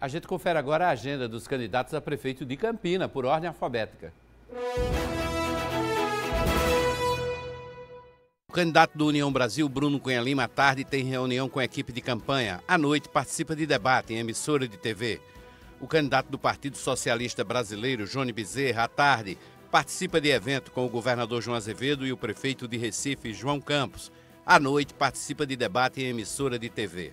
A gente confere agora a agenda dos candidatos a prefeito de Campina, por ordem alfabética. O candidato do União Brasil, Bruno Cunha Lima, à tarde tem reunião com a equipe de campanha. À noite, participa de debate em emissora de TV. O candidato do Partido Socialista Brasileiro, Johnny Bezerra, à tarde, participa de evento com o governador João Azevedo e o prefeito de Recife, João Campos. À noite, participa de debate em emissora de TV.